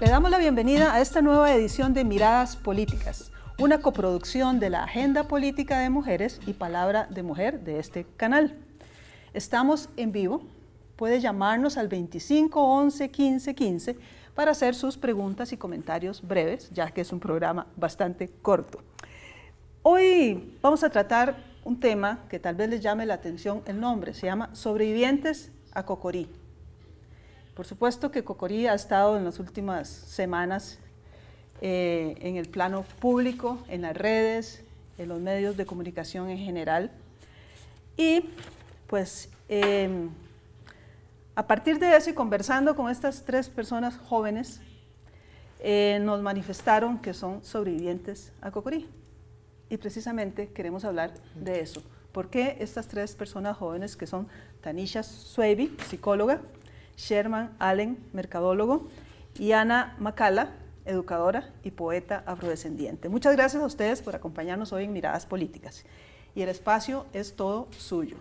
Le damos la bienvenida a esta nueva edición de Miradas Políticas, una coproducción de la Agenda Política de Mujeres y Palabra de Mujer de este canal. Estamos en vivo, puede llamarnos al 25 11 15 15 para hacer sus preguntas y comentarios breves, ya que es un programa bastante corto. Hoy vamos a tratar un tema que tal vez les llame la atención el nombre, se llama Sobrevivientes a Cocorí. Por supuesto que Cocorí ha estado en las últimas semanas eh, en el plano público, en las redes, en los medios de comunicación en general. Y pues em, a partir de eso y conversando con estas tres personas jóvenes, eh, nos manifestaron que son sobrevivientes a Cocorí. Y precisamente queremos hablar de eso. ¿Por qué estas tres personas jóvenes que son Tanisha Suebi, psicóloga, Sherman Allen, mercadólogo, y Ana Macala, educadora y poeta afrodescendiente. Muchas gracias a ustedes por acompañarnos hoy en Miradas Políticas. Y el espacio es todo suyo.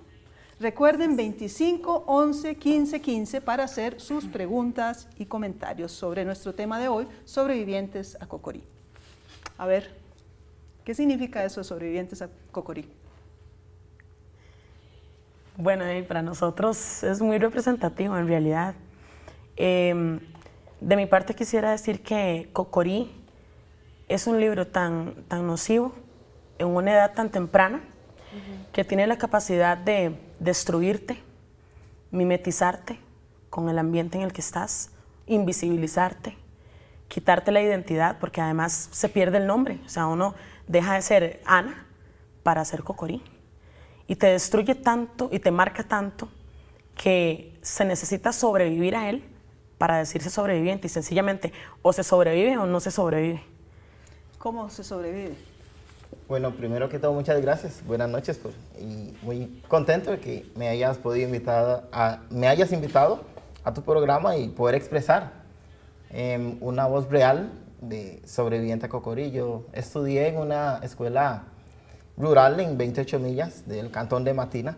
Recuerden 25 11 15 15 para hacer sus preguntas y comentarios sobre nuestro tema de hoy, sobrevivientes a Cocorí. A ver, ¿qué significa eso sobrevivientes a Cocorí? Bueno, para nosotros es muy representativo en realidad. Em, de mi parte quisiera decir que Cocorí es un libro tan, tan nocivo en una edad tan temprana que tiene la capacidad de destruirte, mimetizarte con el ambiente en el que estás, invisibilizarte, quitarte la identidad, porque además se pierde el nombre. O sea, uno deja de ser Ana para ser Cocorí y te destruye tanto y te marca tanto que se necesita sobrevivir a él para decirse sobreviviente y sencillamente o se sobrevive o no se sobrevive. ¿Cómo se sobrevive? Bueno, primero que todo, muchas gracias. Buenas noches pues, y muy contento de que me hayas podido invitar a, me hayas invitado a tu programa y poder expresar em, una voz real de sobreviviente a Cocorillo. Estudié en una escuela rural en 28 millas del cantón de Matina.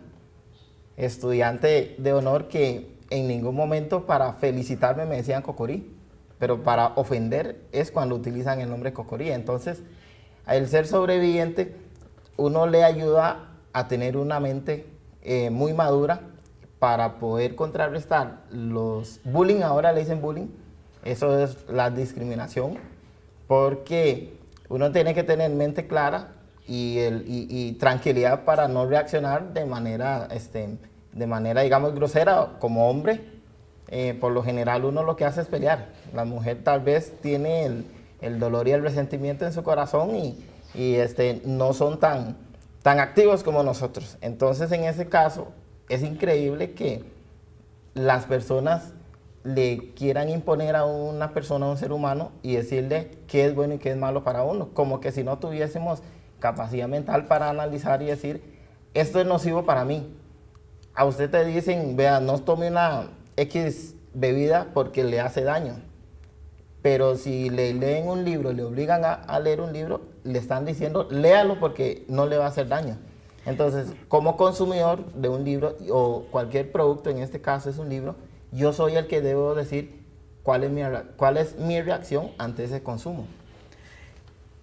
Estudiante de honor que en ningún momento para felicitarme me decían Cocorí, pero para ofender es cuando utilizan el nombre Cocorí. Entonces, el ser sobreviviente, uno le ayuda a tener una mente eh, muy madura para poder contrarrestar los bullying, ahora le dicen bullying, eso es la discriminación, porque uno tiene que tener mente clara y, el, y, tranquilidad para no reaccionar de manera, este, de manera, digamos, grosera como hombre. Eh, por lo general uno lo que hace es pelear. La mujer tal vez tiene el, el dolor y el resentimiento en su corazón y, y este, no son tan, tan activos como nosotros. Entonces, en ese caso, es increíble que las personas le quieran imponer a una persona, a un ser humano, y decirle qué es bueno y qué es malo para uno, como que si no tuviésemos capacidad mental para analizar y decir, esto es nocivo para mí. A usted te dicen, vea, no tome una X bebida porque le hace daño. Pero si le leen un libro, le obligan a, leer un libro, le están diciendo, léalo porque no le va a hacer daño. Entonces, como consumidor de un libro o cualquier producto, en este caso es un libro, yo soy el que debo decir cuál es mi, cuál es mi reacción ante ese consumo.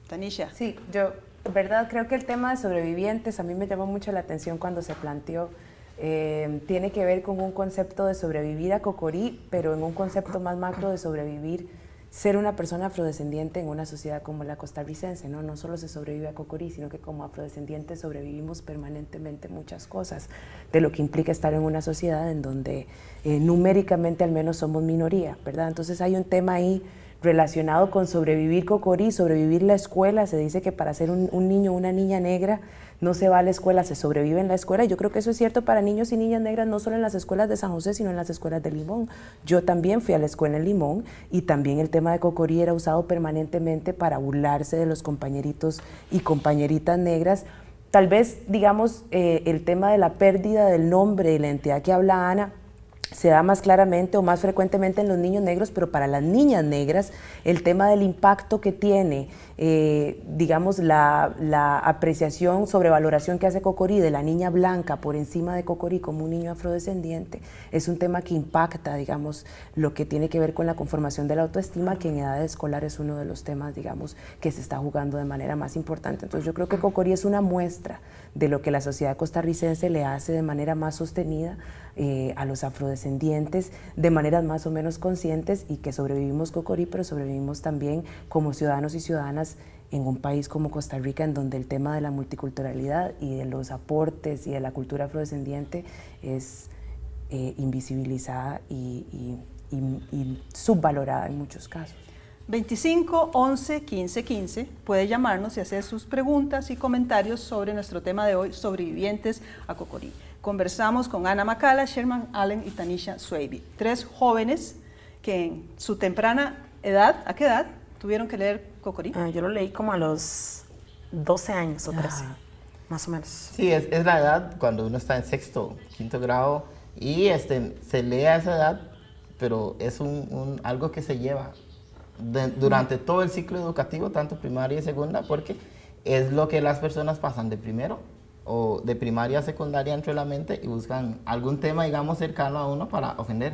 Tanisha. Sí, yo verdad, creo que el tema de sobrevivientes a mí me llamó mucho la atención cuando se planteó. Eh, tiene que ver con un concepto de sobrevivir a Cocorí, pero en un concepto más macro de sobrevivir, ser una persona afrodescendiente en una sociedad como la costarricense, ¿no? No solo se sobrevive a Cocorí, sino que como afrodescendientes sobrevivimos permanentemente muchas cosas, de lo que implica estar en una sociedad en donde eh, numéricamente al menos somos minoría, ¿verdad? Entonces hay un tema ahí relacionado con sobrevivir Cocorí, sobrevivir la escuela. Se dice que para ser un, niño o una niña negra no se va a la escuela, se sobrevive en la escuela. Yo creo que eso es cierto para niños y niñas negras, no solo en las escuelas de San José, sino en las escuelas de Limón. Yo también fui a la escuela en Limón y también el tema de Cocorí era usado permanentemente para burlarse de los compañeritos y compañeritas negras. Tal vez, digamos, eh, el tema de la pérdida del nombre y la entidad que habla Ana, se da más claramente o más frecuentemente en los niños negros, pero para las niñas negras el tema del impacto que tiene, eh, digamos, la, la, apreciación, sobrevaloración que hace Cocorí de la niña blanca por encima de Cocorí como un niño afrodescendiente, es un tema que impacta, digamos, lo que tiene que ver con la conformación de la autoestima, que en edad escolar es uno de los temas, digamos, que se está jugando de manera más importante. Entonces yo creo que Cocorí es una muestra de lo que la sociedad costarricense le hace de manera más sostenida eh, a los afrodescendientes de maneras más o menos conscientes y que sobrevivimos Cocorí, pero sobrevivimos también como ciudadanos y ciudadanas en un país como Costa Rica, en donde el tema de la multiculturalidad y de los aportes y de la cultura afrodescendiente es eh, invisibilizada y, y subvalorada en muchos casos. 25 11 15 15 puede llamarnos y hacer sus preguntas y comentarios sobre nuestro tema de hoy, sobrevivientes a Cocorí conversamos con Ana Macala, Sherman Allen y Tanisha Swaby, tres jóvenes que en su temprana edad, ¿a qué edad tuvieron que leer Cocorí? Ah, yo lo leí como a los 12 años o 13, más o menos. Sí, es, es, la edad cuando uno está en sexto, quinto grado y este, se lee a esa edad, pero es un, un algo que se lleva durante todo el ciclo educativo, tanto primaria y segunda, porque es lo que las personas pasan de primero o de primaria a secundaria entre la mente y buscan algún tema, digamos, cercano a uno para ofender.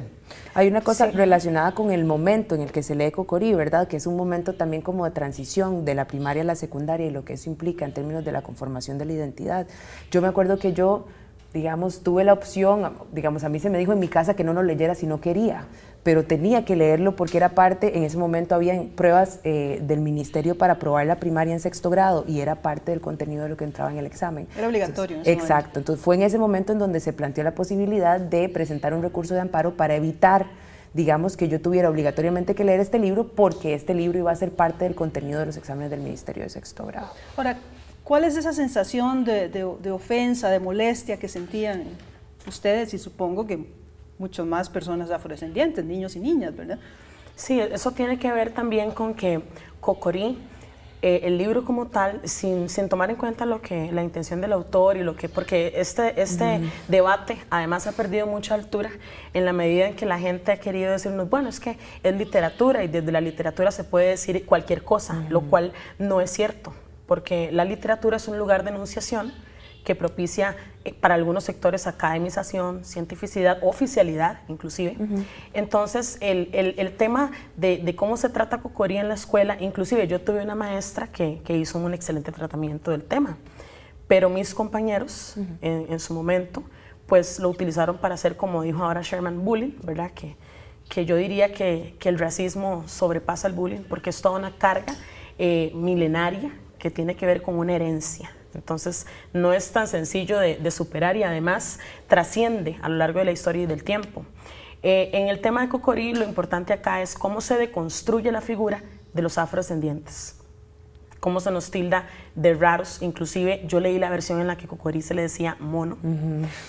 Hay una cosa relacionada con el momento en el que se lee Cocorí, ¿verdad? Que es un momento también como de transición de la primaria a la secundaria y lo que eso implica en términos de la conformación de la identidad. Yo me acuerdo que yo, digamos, tuve la opción, digamos, a mí se me dijo en mi casa que no lo leyera si no quería pero tenía que leerlo porque era parte, en ese momento había pruebas eh, del ministerio para aprobar la primaria en sexto grado y era parte del contenido de lo que entraba en el examen. Era obligatorio. exacto, entonces fue en ese momento en donde se planteó la posibilidad de presentar un recurso de amparo para evitar digamos que yo tuviera obligatoriamente que leer este libro porque este libro iba a ser parte del contenido de los exámenes del Ministerio de Sexto Grado. Ahora, ¿cuál es esa sensación de, de ofensa, de molestia que sentían ustedes y supongo que mucho más personas afrodescendientes, niños y niñas, ¿verdad? Sí, eso tiene que ver también con que Cocorí, eh, el libro como tal, sin, sin, tomar en cuenta lo que la intención del autor y lo que, porque este, este debate además ha perdido mucha altura en la medida en que la gente ha querido decirnos, bueno, es que es literatura y desde la literatura se puede decir cualquier cosa, lo cual no es cierto, porque la literatura es un lugar de enunciación que propicia eh, para algunos sectores academización, cientificidad, oficialidad inclusive. Entonces, el, el, tema de, de, cómo se trata Cocorí en la escuela, inclusive yo tuve una maestra que, que hizo un excelente tratamiento del tema, pero mis compañeros en, en, su momento, pues lo utilizaron para hacer, como dijo ahora Sherman, bullying, ¿verdad? Que, que yo diría que, que el racismo sobrepasa el bullying porque es toda una carga eh, milenaria que tiene que ver con una herencia. Entonces, no es tan sencillo de, superar y además trasciende a lo largo de la historia y del tiempo. Eh, en el tema de Cocorí, lo importante acá es cómo se deconstruye la figura de los afrodescendientes, cómo se nos tilda de raros, inclusive yo leí la versión en la que Cocorí se le decía mono,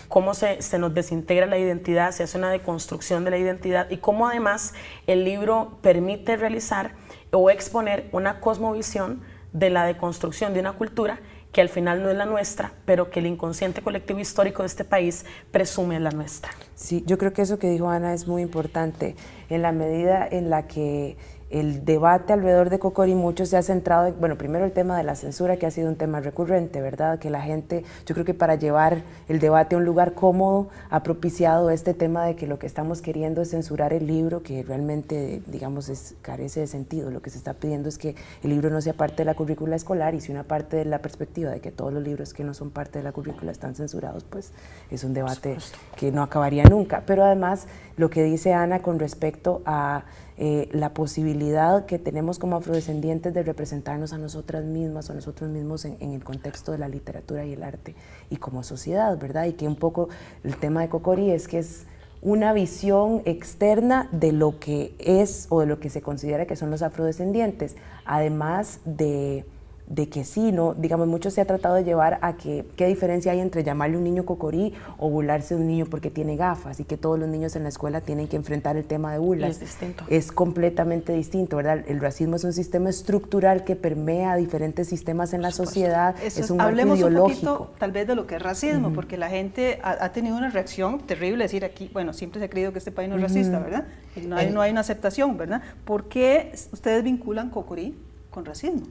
cómo se, se, nos desintegra la identidad, se hace una deconstrucción de la identidad y cómo además el libro permite realizar o exponer una cosmovisión de la deconstrucción de una cultura que al final no es la nuestra, pero que el inconsciente colectivo histórico de este país presume la nuestra. Sí, yo creo que eso que dijo Ana es muy importante, en la medida en la que el debate alrededor de Cocori mucho se ha centrado, bueno, primero el tema de la censura, que ha sido un tema recurrente, ¿verdad? Que la gente, yo creo que para llevar el debate a un lugar cómodo, ha propiciado este tema de que lo que estamos queriendo es censurar el libro, que realmente, digamos, es, carece de sentido. Lo que se está pidiendo es que el libro no sea parte de la currícula escolar y si una parte de la perspectiva de que todos los libros que no son parte de la currícula están censurados, pues es un debate que no acabaría nunca. Pero además, lo que dice Ana con respecto a eh, la posibilidad que tenemos como afrodescendientes de representarnos a nosotras mismas o a nosotros mismos en, el contexto de la literatura y el arte y como sociedad, ¿verdad? Y que un poco el tema de Cocori es que es una visión externa de lo que es o de lo que se considera que son los afrodescendientes, además de de que sí, ¿no? Digamos, mucho se ha tratado de llevar a que qué diferencia hay entre llamarle un niño cocorí o burlarse de un niño porque tiene gafas y que todos los niños en la escuela tienen que enfrentar el tema de burlas. es distinto. Es completamente distinto, ¿verdad? El racismo es un sistema estructural que permea diferentes sistemas en la sociedad, Eso es un hablemos un poquito tal vez de lo que es racismo, porque la gente ha, ha tenido una reacción terrible, decir aquí, bueno, siempre se ha creído que este país no es racista, ¿verdad? Y no, hay, no hay una aceptación, ¿verdad? ¿Por qué ustedes vinculan cocorí con racismo?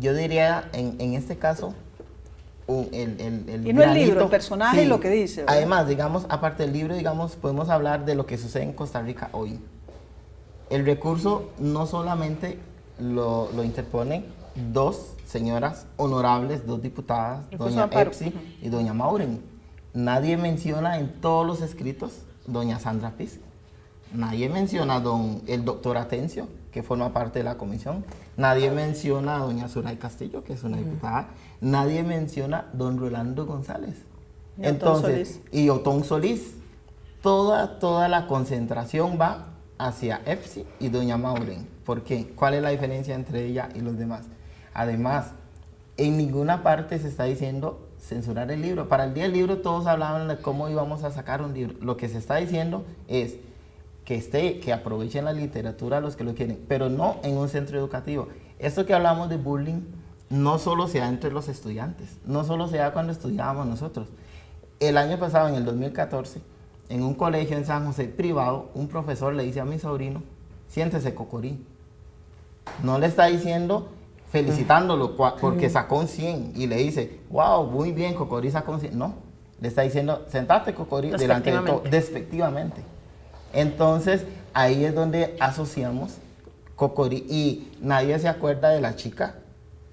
Yo diría, en, en este caso, un- el, el, el Y no el libro, el personaje y lo que dice, ¿verdad? Además, digamos, aparte del libro, digamos, podemos hablar de lo que sucede en Costa Rica hoy. El recurso no solamente lo, lo interponen dos señoras honorables, dos diputadas, Recurso doña amparo. Epsi y doña Maureen. Nadie menciona en todos los escritos doña Sandra Piz. Nadie menciona don, el doctor Atencio, que forma parte de la comisión. Nadie menciona a doña Suray Castillo, que es una diputada. Nadie menciona a don Rolando González. Y Entonces, Solís. y Otón Solís. Toda, toda la concentración va hacia EPSI y doña Maureen. ¿Por qué? ¿Cuál es la diferencia entre ella y los demás? Además, en ninguna parte se está diciendo censurar el libro. Para el día del libro todos hablaban de cómo íbamos a sacar un libro. Lo que se está diciendo es que esté, que aprovechen la literatura los que lo quieren, pero no en un centro educativo. Esto que hablamos de bullying no solo se da entre los estudiantes, no solo se da cuando estudiábamos nosotros. El año pasado, en el 2014, en un colegio en San José privado, un profesor le dice a mi sobrino, siéntese cocorí. No le está diciendo felicitándolo porque sacó un 100 y le dice, wow, muy bien, Cocorí sacó un 100. No, le está diciendo, sentate Cocorí delante de todo, Despectivamente. Entonces, ahí es donde asociamos Cocorí y nadie se acuerda de la chica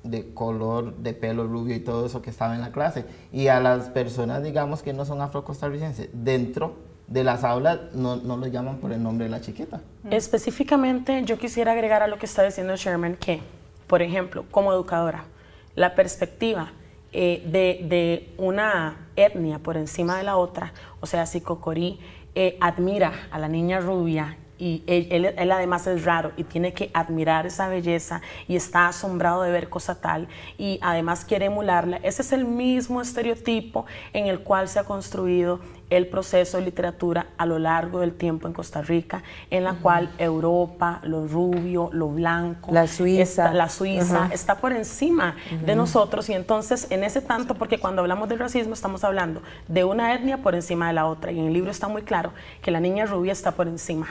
de color de pelo rubio y todo eso que estaba en la clase. Y a las personas, digamos, que no son afrocostarricenses, dentro de las aulas no, no lo llaman por el nombre de la chiquita. Específicamente, yo quisiera agregar a lo que está diciendo Sherman que, por ejemplo, como educadora, la perspectiva eh, de, de una etnia por encima de la otra, o sea, si Cocorí eh, admira a la niña rubia y él, además es raro y tiene que admirar esa belleza y está asombrado de ver cosa tal y además quiere emularla, ese es el mismo estereotipo en el cual se ha construido el proceso de literatura a lo largo del tiempo en Costa Rica, en la cual Europa, lo rubio, lo blanco, La Suiza. está- la Suiza está por encima de nosotros. Y entonces en ese tanto, porque cuando hablamos del racismo estamos hablando de una etnia por encima de la otra. Y en el libro está muy claro que la niña rubia está por encima.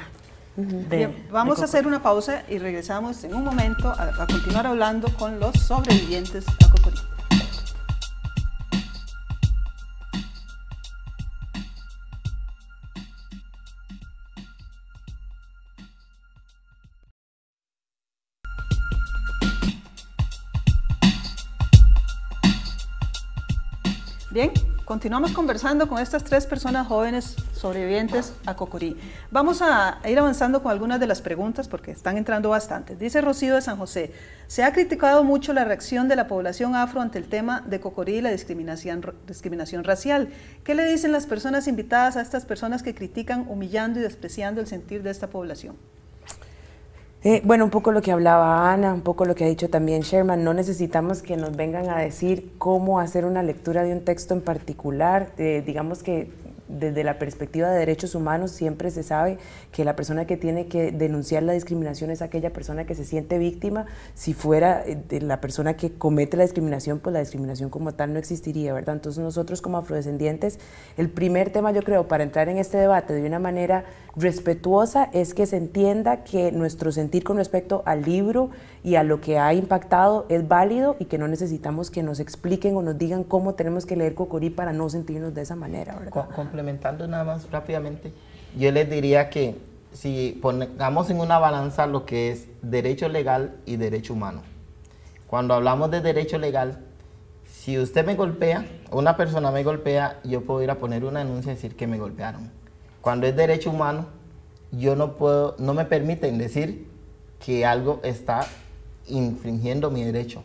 de- Bien, vamos de a hacer una pausa y regresamos en un momento a, a continuar hablando con los sobrevivientes a continuamos conversando con estas tres personas jóvenes sobrevivientes a Cocorí. Vamos a ir avanzando con algunas de las preguntas porque están entrando bastantes. Dice Rocío de San José, se ha criticado mucho la reacción de la población afro ante el tema de Cocorí y la discriminación, discriminación racial. ¿Qué le dicen las personas invitadas a estas personas que critican humillando y despreciando el sentir de esta población? Eh, bueno, un poco lo que hablaba Ana, un poco lo que ha dicho también Sherman, no necesitamos que nos vengan a decir cómo hacer una lectura de un texto en particular, Eh, digamos que desde la perspectiva de derechos humanos siempre se sabe que la persona que tiene que denunciar la discriminación es aquella persona que se siente víctima, si fuera eh, de la persona que comete la discriminación, pues la discriminación como tal no existiría, ¿verdad? Entonces nosotros como afrodescendientes, el primer tema yo creo para entrar en este debate de una manera respetuosa es que se entienda que nuestro sentir con respecto al libro y a lo que ha impactado es válido y que no necesitamos que nos expliquen o nos digan cómo tenemos que leer Cocorí para no sentirnos de esa manera, ¿verdad? Co- complementando nada más rápidamente, yo les diría que si pongamos en una balanza lo que es derecho legal y derecho humano. Cuando hablamos de derecho legal, si usted me golpea, una persona me golpea, yo puedo ir a poner una denuncia y decir que me golpearon. Cuando es derecho humano, yo no puedo, no me permiten decir que algo está infringiendo mi derecho.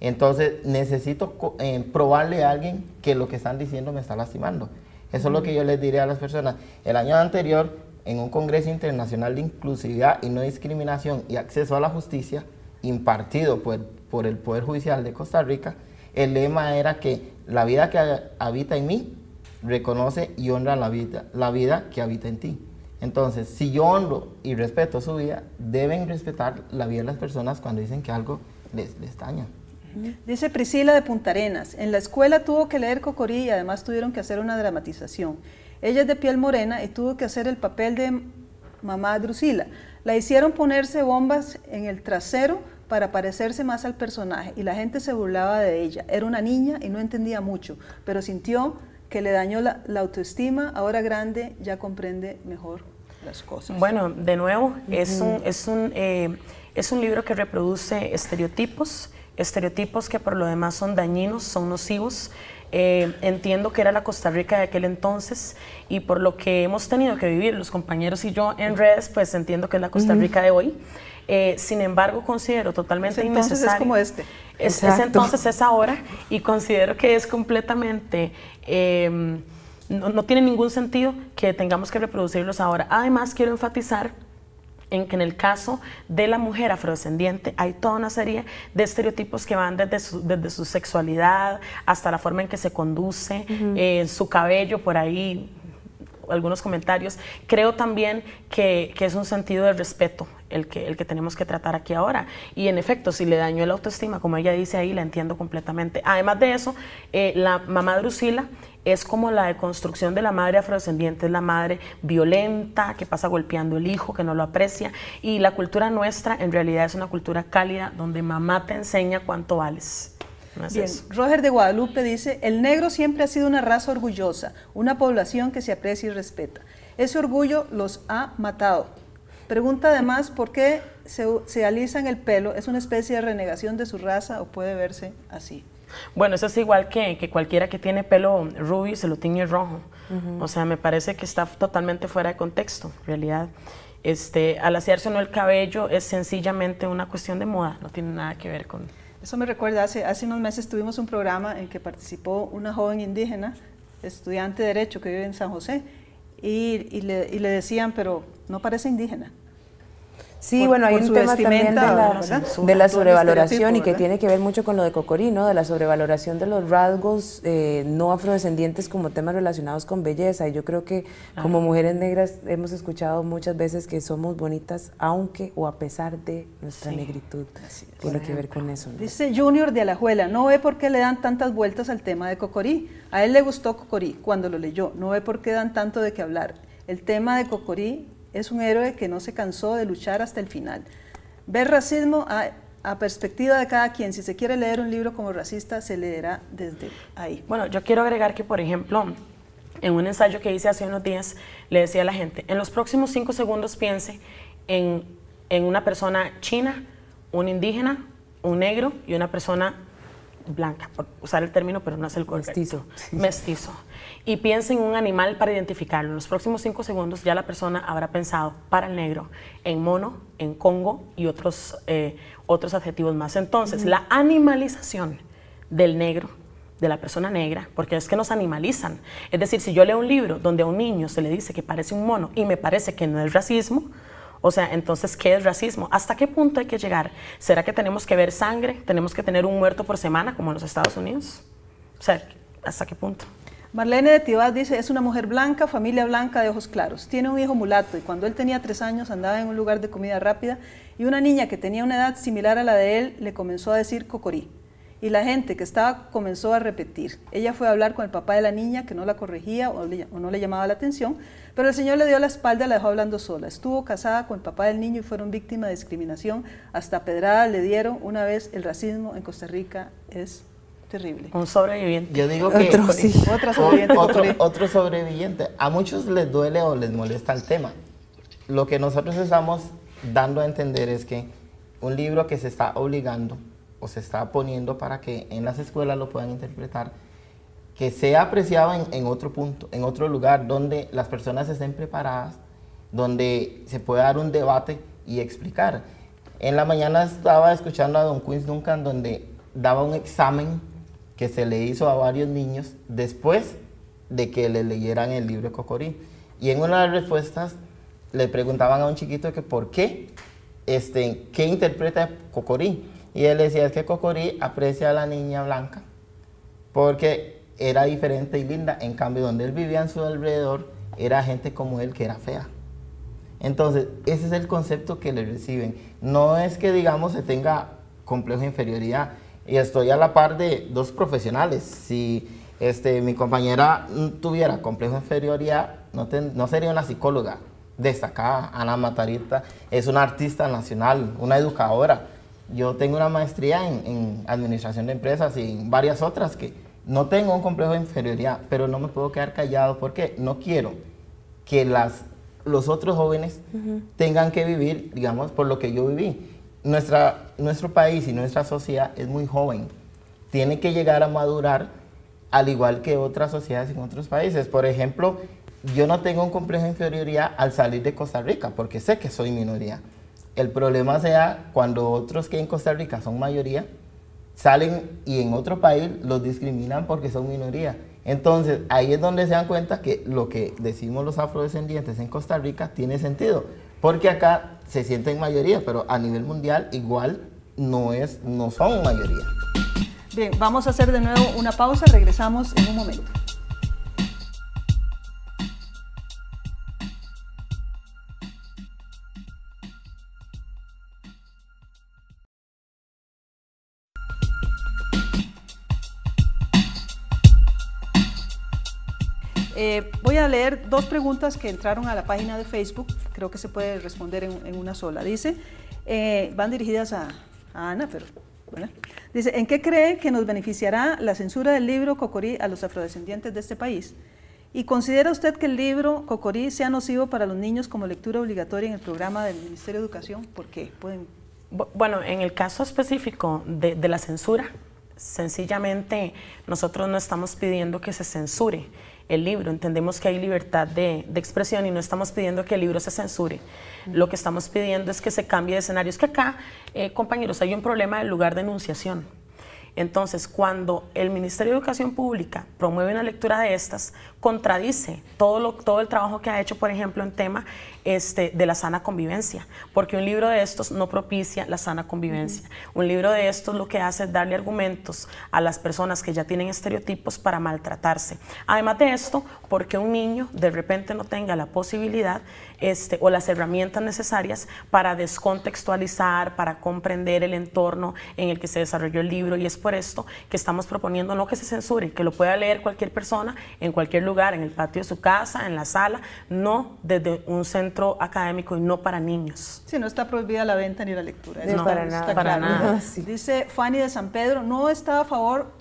Entonces necesito eh, probarle a alguien que lo que están diciendo me está lastimando. Eso es lo que yo les diré a las personas. El año anterior, en un Congreso Internacional de Inclusividad y No Discriminación y Acceso a la Justicia, impartido por, por el Poder Judicial de Costa Rica, el lema era que la vida que habita en mí reconoce y honra la vida, la vida que habita en ti. Entonces, si yo honro y respeto su vida, deben respetar la vida de las personas cuando dicen que algo les, les daña. Dice Priscila de Punta Arenas, en la escuela tuvo que leer Cocorí y además tuvieron que hacer una dramatización. Ella es de piel morena y tuvo que hacer el papel de mamá Drusila. La hicieron ponerse bombas en el trasero para parecerse más al personaje y la gente se burlaba de ella. Era una niña y no entendía mucho, pero sintió que le dañó la, autoestima, ahora grande ya comprende mejor las cosas. Bueno, de nuevo, es, un, es, un, eh, es un libro que reproduce estereotipos, estereotipos que por lo demás son dañinos, son nocivos. Eh, entiendo que era la Costa Rica de aquel entonces y por lo que hemos tenido que vivir los compañeros y yo en redes, pues entiendo que es la Costa Rica de hoy. Eh, sin embargo, considero totalmente ese entonces es como este. Es, entonces es ahora y considero que es completamente... Em, no, no, tiene ningún sentido que tengamos que reproducirlos ahora. Además, quiero enfatizar en que en el caso de la mujer afrodescendiente hay toda una serie de estereotipos que van desde su, desde su sexualidad hasta la forma en que se conduce, eh, su cabello, por ahí algunos comentarios. Creo también que, que, es un sentido de respeto el que, el que tenemos que tratar aquí ahora. Y en efecto, si le dañó la autoestima, como ella dice ahí, la entiendo completamente. Además de eso, eh, la mamá Drusila es como la deconstrucción de la madre afrodescendiente, es la madre violenta que pasa golpeando el hijo, que no lo aprecia. Y la cultura nuestra en realidad es una cultura cálida donde mamá te enseña cuánto vales. Bien, Roger de Guadalupe dice, el negro siempre ha sido una raza orgullosa, una población que se aprecia y respeta. Ese orgullo los ha matado. Pregunta además por qué se, se alisan el pelo, es una especie de renegación de su raza o puede verse así. Bueno, eso es igual que, que cualquiera que tiene pelo rubio se lo tiñe rojo. O sea, me parece que está totalmente fuera de contexto, en realidad. Este, al hacerse no el cabello es sencillamente una cuestión de moda, no tiene nada que ver con... Eso me recuerda, hace, hace unos meses tuvimos un programa en que participó una joven indígena, estudiante de Derecho que vive en San José, y, y, le, y le decían, pero no parece indígena. Sí, bueno, hay un tema también de la, sobrevaloración y que tiene que ver mucho con lo de Cocorí, ¿no? De la sobrevaloración de los rasgos eh, no afrodescendientes como temas relacionados con belleza. Y yo creo que como mujeres negras hemos escuchado muchas veces que somos bonitas aunque o a pesar de nuestra negritud. Tiene que ver con eso. Dice Junior de Alajuela, no ve por qué le dan tantas vueltas al tema de Cocorí. A él le gustó Cocorí cuando lo leyó, no ve por qué dan tanto de qué hablar. El tema de Cocorí es un héroe que no se cansó de luchar hasta el final. Ver racismo a, perspectiva de cada quien. Si se quiere leer un libro como racista, se leerá desde ahí. Bueno, yo quiero agregar que, por ejemplo, en un ensayo que hice hace unos días, le decía a la gente, en los próximos cinco segundos piense en, en una persona china, un indígena, un negro y una persona blanca, por usar el término, pero no es el correcto. Mestizo. Mestizo y piensa en un animal para identificarlo. En los próximos cinco segundos ya la persona habrá pensado para el negro en mono, en congo y otros, eh, otros adjetivos más. Entonces, la animalización del negro, de la persona negra, porque es que nos animalizan. Es decir, si yo leo un libro donde a un niño se le dice que parece un mono y me parece que no es racismo, o sea, entonces, ¿qué es racismo? ¿Hasta qué punto hay que llegar? ¿Será que tenemos que ver sangre? ¿Tenemos que tener un muerto por semana como en los Estados Unidos? O sea, ¿hasta qué punto? Marlene de Tibás dice, es una mujer blanca, familia blanca de ojos claros. Tiene un hijo mulato y cuando él tenía tres años andaba en un lugar de comida rápida y una niña que tenía una edad similar a la de él le comenzó a decir cocorí. Y la gente que estaba comenzó a repetir. Ella fue a hablar con el papá de la niña que no la corregía o, no le llamaba la atención, pero el señor le dio la espalda y la dejó hablando sola. Estuvo casada con el papá del niño y fueron víctimas de discriminación. Hasta pedrada le dieron. Una vez el racismo en Costa Rica es terrible. Un sobreviviente. Yo digo que otro, sobreviviente, otro, sobreviviente. A muchos les duele o les molesta el tema. Lo que nosotros estamos dando a entender es que un libro que se está obligando o se está poniendo para que en las escuelas lo puedan interpretar, que sea apreciado en, en otro punto, en otro lugar, donde las personas estén preparadas, donde se pueda dar un debate y explicar. En la mañana estaba escuchando a don Quince Duncan donde daba un examen que se le hizo a varios niños después de que le leyeran el libro Cocorí. Y en una de las respuestas le preguntaban a un chiquito que por qué, este, qué interpreta Cocorí. Y él decía, es que Cocorí aprecia a la niña blanca porque era diferente y linda. En cambio, donde él vivía en su alrededor, era gente como él que era fea. Entonces, ese es el concepto que le reciben. No es que, digamos, se tenga complejo de inferioridad. Y estoy a la par de dos profesionales. Si este, mi compañera tuviera complejo de inferioridad, no, no sería una psicóloga destacada. Ana Matarita es una artista nacional, una educadora. Yo tengo una maestría en, en administración de empresas y en varias otras que no tengo un complejo de inferioridad, pero no me puedo quedar callado porque no quiero que las, los otros jóvenes tengan que vivir, digamos, por lo que yo viví. Nuestra, nuestro país y nuestra sociedad es muy joven. Tiene que llegar a madurar al igual que otras sociedades en otros países. Por ejemplo, yo no tengo un complejo de inferioridad al salir de Costa Rica porque sé que soy minoría. El problema sea cuando otros que en Costa Rica son mayoría salen y en otro país los discriminan porque son minoría. Entonces, ahí es donde se dan cuenta que lo que decimos los afrodescendientes en Costa Rica tiene sentido, porque acá se sienten mayoría, pero a nivel mundial igual no, es, no son mayoría. Bien, vamos a hacer de nuevo una pausa, regresamos en un momento. Eh, voy a leer dos preguntas que entraron a la página de Facebook, creo que se puede responder en, una sola. Dice, eh, van dirigidas a, Ana, pero bueno. Dice, ¿en qué cree que nos beneficiará la censura del libro Cocorí a los afrodescendientes de este país? ¿Y considera usted que el libro Cocorí sea nocivo para los niños como lectura obligatoria en el programa del Ministerio de Educación? ¿Por qué? ¿Pueden... Bueno, en el caso específico de, de la censura, sencillamente nosotros no estamos pidiendo que se censure el libro. Entendemos que hay libertad de, expresión y no estamos pidiendo que el libro se censure. Lo que estamos pidiendo es que se cambie de escenario. Es que acá, eh, compañeros, hay un problema del lugar de enunciación. Entonces, cuando el Ministerio de Educación Pública promueve una lectura de estas, contradice todo, lo, todo el trabajo que ha hecho, por ejemplo, en tema este, de la sana convivencia, porque un libro de estos no propicia la sana convivencia. Un libro de estos lo que hace es darle argumentos a las personas que ya tienen estereotipos para maltratarse. Además de esto, porque un niño de repente no tenga la posibilidad este, o las herramientas necesarias para descontextualizar, para comprender el entorno en el que se desarrolló el libro y es por esto que estamos proponiendo no que se censure, que lo pueda leer cualquier persona en cualquier lugar, en el patio de su casa, en la sala, no desde un centro académico y no para niños. Sí, no está prohibida la venta ni la lectura. No, para, nada, para nada. Dice Fanny de San Pedro, no está a favor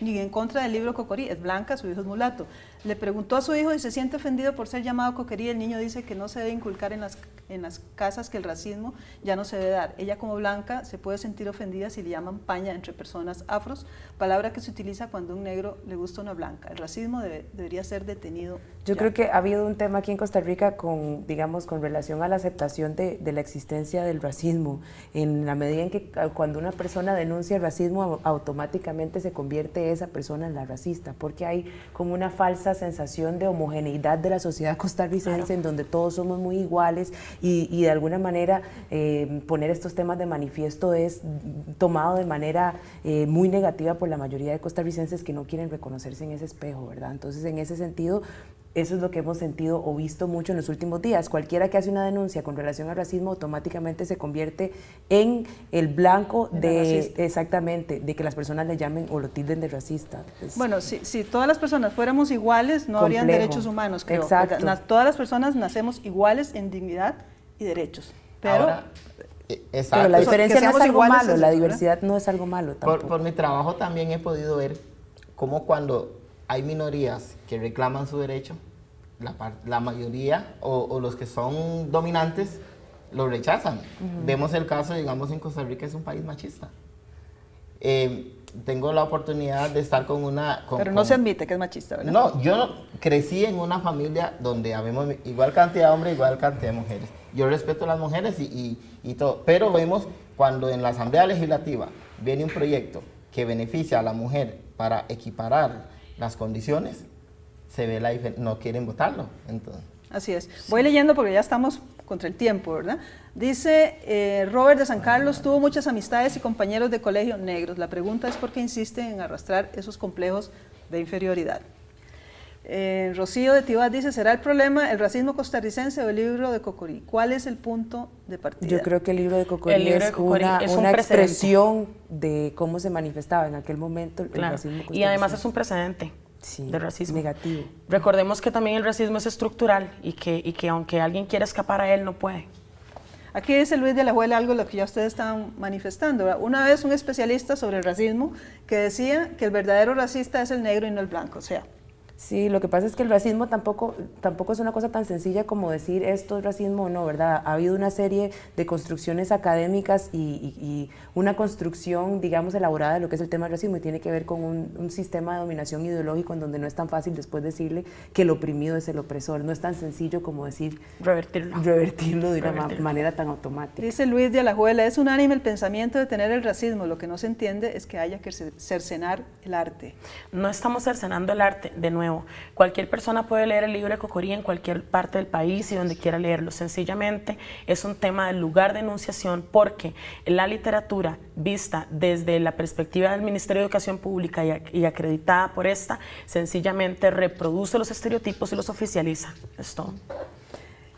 ni en contra del libro Cocorí, es blanca, su hijo es mulato. Le preguntó a su hijo y se siente ofendido por ser llamado coquería. El niño dice que no se debe inculcar en las, en las casas que el racismo ya no se debe dar. Ella como blanca se puede sentir ofendida si le llaman paña entre personas afros, palabra que se utiliza cuando a un negro le gusta una blanca. El racismo debería ser detenido. Yo creo que ha habido un tema aquí en Costa Rica con, digamos, con relación a la aceptación de, de la existencia del racismo. En la medida en que cuando una persona denuncia el racismo, automáticamente se convierte esa persona en la racista, porque hay como una falsa sensación de homogeneidad de la sociedad costarricense en donde todos somos muy iguales y, de alguna manera eh, poner estos temas de manifiesto es tomado de manera eh, muy negativa por la mayoría de costarricenses que no quieren reconocerse en ese espejo, ¿verdad? Entonces, en ese sentido, eso es lo que hemos sentido o visto mucho en los últimos días. Cualquiera que hace una denuncia con relación al racismo automáticamente se convierte en el blanco de, exactamente, de que las personas le llamen o lo tilden de racista. bueno, si, si, todas las personas fuéramos iguales, no habrían derechos humanos, creo. Exacto. todas las personas nacemos iguales en dignidad y derechos. Pero, pero la diferencia no es algo malo, la diversidad no es algo malo tampoco. por mi trabajo también he podido ver cómo cuando hay minorías que reclaman su derecho, la, mayoría o, los que son dominantes lo rechazan. Vemos el caso, digamos, en Costa Rica es un país machista. Eh, tengo la oportunidad de estar con una... Pero no se admite que es machista, ¿verdad? No, yo crecí en una familia donde habemos igual cantidad de hombres, igual cantidad de mujeres. Yo respeto a las mujeres y, y todo, pero vemos cuando en la Asamblea Legislativa viene un proyecto que beneficia a la mujer para equiparar las condiciones, se ve la no quieren votarlo. Entonces. Así es. Voy leyendo porque ya estamos contra el tiempo, ¿verdad? Dice eh, Robert de San Carlos, tuvo muchas amistades y compañeros de colegio negros. La pregunta es por qué insiste en arrastrar esos complejos de inferioridad. Eh, Rocío de Tibás dice, ¿será el problema el racismo costarricense o el libro de Cocorí? ¿Cuál es el punto de partida? Yo creo que el libro de Cocorí, es, una, expresión de cómo se manifestaba en aquel momento el racismo costarricense. Y además es un precedente de racismo. Negativo. Recordemos que también el racismo es estructural y que, y que aunque alguien quiera escapar a él, no puede. Aquí dice Luis de la Juela algo lo que ya ustedes estaban manifestando. Una vez un especialista sobre el racismo que decía que el verdadero racista es el negro y no el blanco. O sea, Sí, lo que pasa es que el racismo tampoco, tampoco es una cosa tan sencilla como decir esto es racismo o no, ¿verdad? Ha habido una serie de construcciones académicas y, una construcción, digamos, elaborada de lo que es el tema del racismo y tiene que ver con un, sistema de dominación ideológico en donde no es tan fácil después decirle que el oprimido es el opresor. No es tan sencillo como decir revertirlo, revertirlo de una manera tan automática. Dice Luis de Alajuela, es unánime el pensamiento de tener el racismo. Lo que no se entiende es que haya que cercenar el arte. No estamos cercenando el arte, de nuevo Cualquier persona puede leer el libro de Cocorí en cualquier parte del país y donde quiera leerlo. Sencillamente es un tema del lugar de enunciación porque la literatura vista desde la perspectiva del Ministerio de Educación Pública y, acreditada por esta, sencillamente reproduce los estereotipos y los oficializa. Es todo.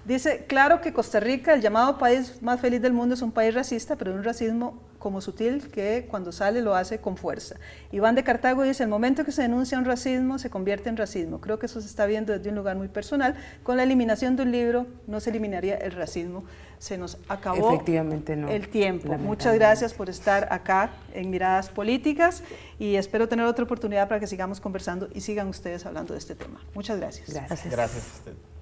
Dice, claro que Costa Rica, el llamado país más feliz del mundo, es un país racista, pero un racismo como sutil que cuando sale lo hace con fuerza. Iván de Cartago dice, el momento que se denuncia un racismo se convierte en racismo. Creo que eso se está viendo desde un lugar muy personal. Con la eliminación de un libro no se eliminaría el racismo. Se nos acabó Efectivamente el tiempo. Muchas gracias por estar acá en Miradas Políticas y espero tener otra oportunidad para que sigamos conversando y sigan ustedes hablando de este tema. Muchas gracias. Gracias. gracias